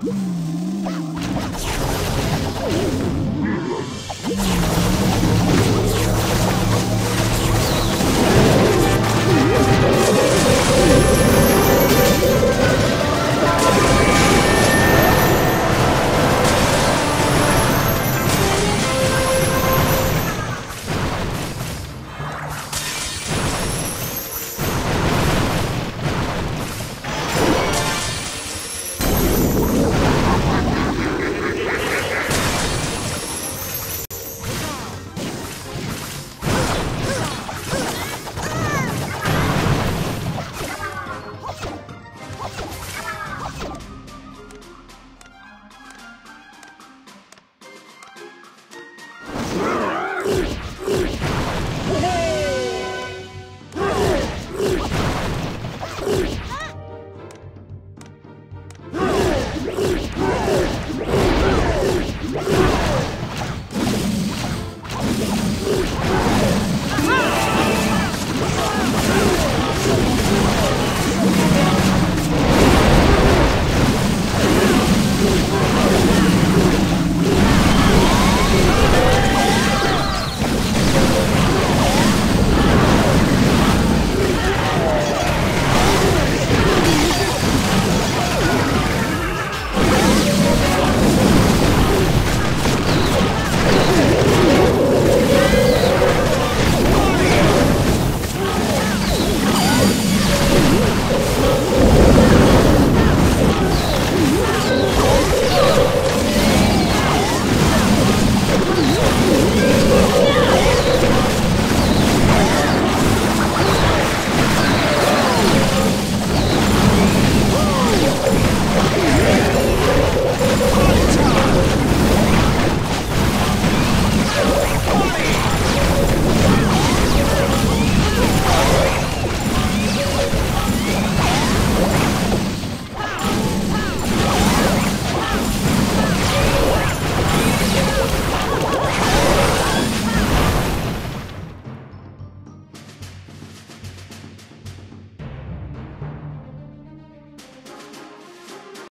Huh?